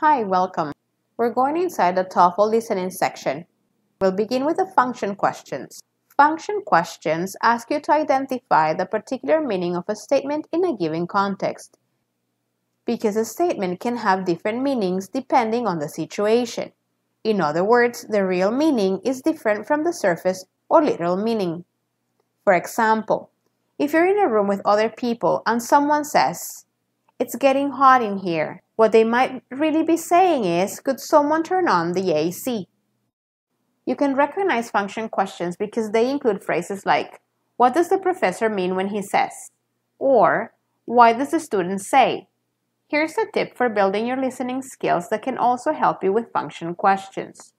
Hi, welcome. We're going inside the TOEFL listening section. We'll begin with the function questions. Function questions ask you to identify the particular meaning of a statement in a given context. Because a statement can have different meanings depending on the situation. In other words, the real meaning is different from the surface or literal meaning. For example, if you're in a room with other people and someone says, It's getting hot in here, what they might really be saying is, Could someone turn on the AC? You can recognize function questions because they include phrases like, What does the professor mean when he says? Or, Why does the student say? Here's a tip for building your listening skills that can also help you with function questions.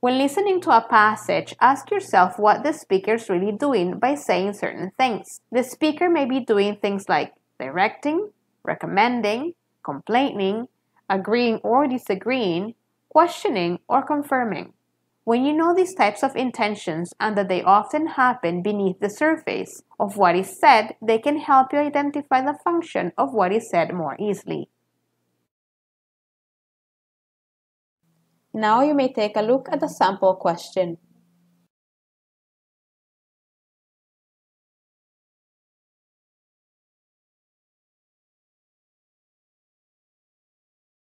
When listening to a passage, ask yourself what the speaker is really doing by saying certain things. The speaker may be doing things like directing, recommending, complaining, agreeing or disagreeing, questioning, or confirming. When you know these types of intentions and that they often happen beneath the surface of what is said, they can help you identify the function of what is said more easily. Now you may take a look at the sample question.